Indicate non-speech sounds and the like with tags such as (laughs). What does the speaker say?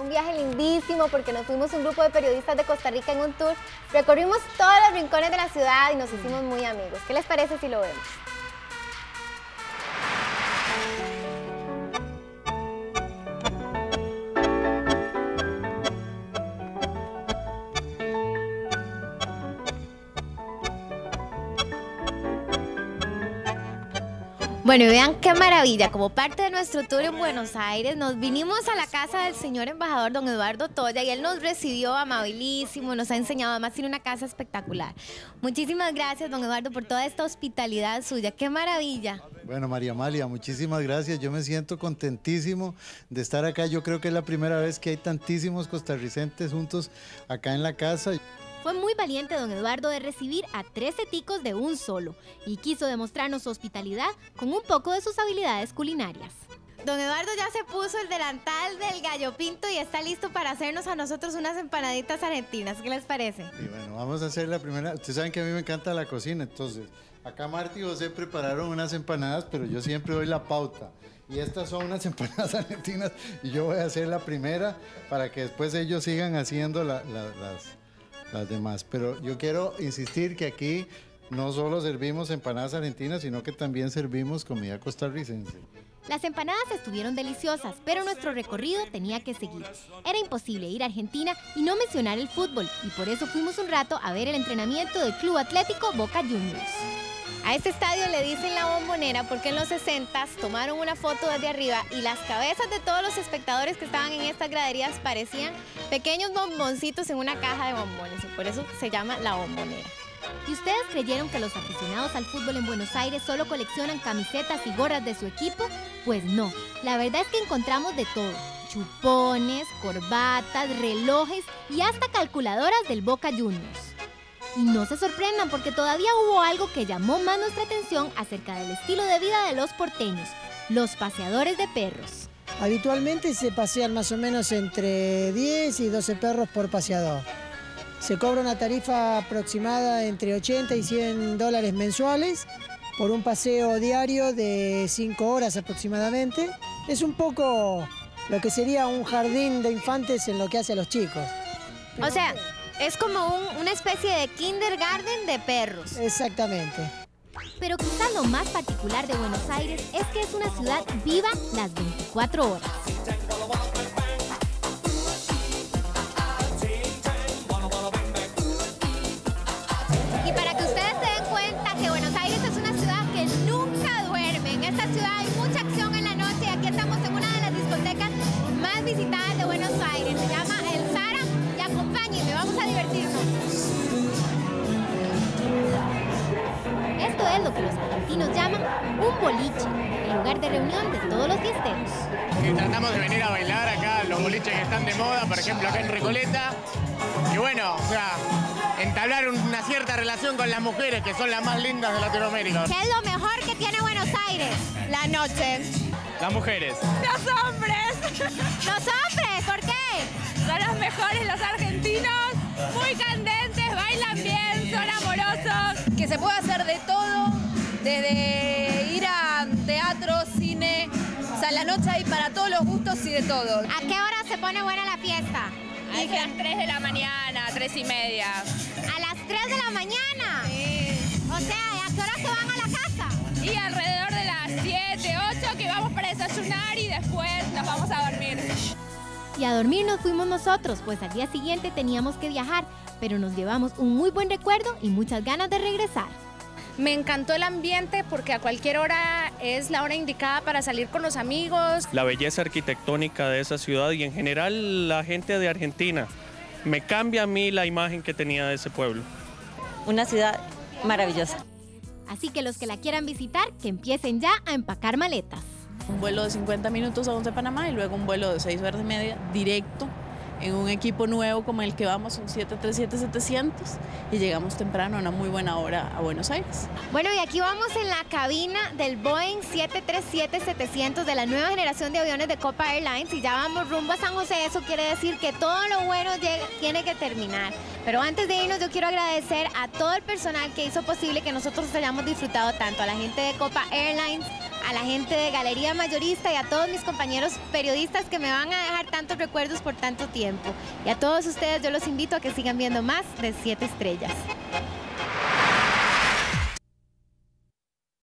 Un viaje lindísimo porque nos fuimos un grupo de periodistas de Costa Rica en un tour. Recorrimos todos los rincones de la ciudad y nos hicimos muy amigos. ¿Qué les parece si lo vemos? Bueno, y vean qué maravilla. Como parte de nuestro tour en Buenos Aires, nos vinimos a la casa del señor embajador don Eduardo Toya y él nos recibió amabilísimo, nos ha enseñado, además tiene una casa espectacular. Muchísimas gracias, don Eduardo, por toda esta hospitalidad suya. ¡Qué maravilla! Bueno, María Amalia, muchísimas gracias. Yo me siento contentísimo de estar acá. Yo creo que es la primera vez que hay tantísimos costarricenses juntos acá en la casa. Fue muy valiente don Eduardo de recibir a 13 ticos de un solo y quiso demostrarnos su hospitalidad con un poco de sus habilidades culinarias. Don Eduardo ya se puso el delantal del gallo pinto y está listo para hacernos a nosotros unas empanaditas argentinas. ¿Qué les parece? Y bueno, vamos a hacer la primera. Ustedes saben que a mí me encanta la cocina, entonces acá Marti y José prepararon unas empanadas, pero yo siempre doy la pauta. Y estas son unas (laughs) empanadas argentinas y yo voy a hacer la primera para que después ellos sigan haciendo las, las demás. Pero yo quiero insistir que aquí no solo servimos empanadas argentinas, sino que también servimos comida costarricense. Las empanadas estuvieron deliciosas, pero nuestro recorrido tenía que seguir. Era imposible ir a Argentina y no mencionar el fútbol, y por eso fuimos un rato a ver el entrenamiento del Club Atlético Boca Juniors. A este estadio le dicen la bombonera porque en los 60 tomaron una foto desde arriba y las cabezas de todos los espectadores que estaban en estas graderías parecían pequeños bomboncitos en una caja de bombones y por eso se llama la bombonera. ¿Y ustedes creyeron que los aficionados al fútbol en Buenos Aires solo coleccionan camisetas y gorras de su equipo? Pues no, la verdad es que encontramos de todo. Chupones, corbatas, relojes y hasta calculadoras del Boca Juniors. Y no se sorprendan porque todavía hubo algo que llamó más nuestra atención acerca del estilo de vida de los porteños, los paseadores de perros. Habitualmente se pasean más o menos entre 10 y 12 perros por paseador. Se cobra una tarifa aproximada entre 80 y 100 dólares mensuales por un paseo diario de 5 horas aproximadamente. Es un poco lo que sería un jardín de infantes en lo que hace a los chicos. O sea, es como una especie de kindergarten de perros. Exactamente. Pero quizás lo más particular de Buenos Aires es que es una ciudad viva las 24 horas. Que los argentinos llaman un boliche, el lugar de reunión de todos los fiesteros. Tratamos de venir a bailar acá los boliches que están de moda, por ejemplo acá en Recoleta. Y bueno, o sea, entablar una cierta relación con las mujeres, que son las más lindas de Latinoamérica. ¿Qué es lo mejor que tiene Buenos Aires? La noche. Las mujeres. Los hombres. (laughs) ¿Los hombres? ¿Por qué? Son los mejores los argentinos, muy candentes, bailan bien, son amorosos. Que se puede hacer de todo, desde ir a teatro, cine, o sea, la noche hay para todos los gustos y de todo. ¿A qué hora se pone buena la fiesta? A las 3 de la mañana, 3 y media. ¿A las 3 de la mañana? Sí. O sea, ¿a qué hora se van a la casa? Y alrededor de las 7, 8 que vamos para desayunar y después Y a dormir nos fuimos nosotros, pues al día siguiente teníamos que viajar, pero nos llevamos un muy buen recuerdo y muchas ganas de regresar. Me encantó el ambiente porque a cualquier hora es la hora indicada para salir con los amigos. La belleza arquitectónica de esa ciudad y en general la gente de Argentina. Me cambia a mí la imagen que tenía de ese pueblo. Una ciudad maravillosa. Así que los que la quieran visitar, que empiecen ya a empacar maletas. Un vuelo de 50 minutos a 11 Panamá y luego un vuelo de 6 horas y media directo en un equipo nuevo como el que vamos, un 737-700, y llegamos temprano a una muy buena hora a Buenos Aires. Bueno, y aquí vamos en la cabina del Boeing 737-700 de la nueva generación de aviones de Copa Airlines y ya vamos rumbo a San José. Eso quiere decir que todo lo bueno tiene que terminar. Pero antes de irnos, yo quiero agradecer a todo el personal que hizo posible que nosotros hayamos disfrutado tanto, a la gente de Copa Airlines, a la gente de Galería Mayorista y a todos mis compañeros periodistas que me van a dejar tantos recuerdos por tanto tiempo. Y a todos ustedes yo los invito a que sigan viendo más de 7 estrellas.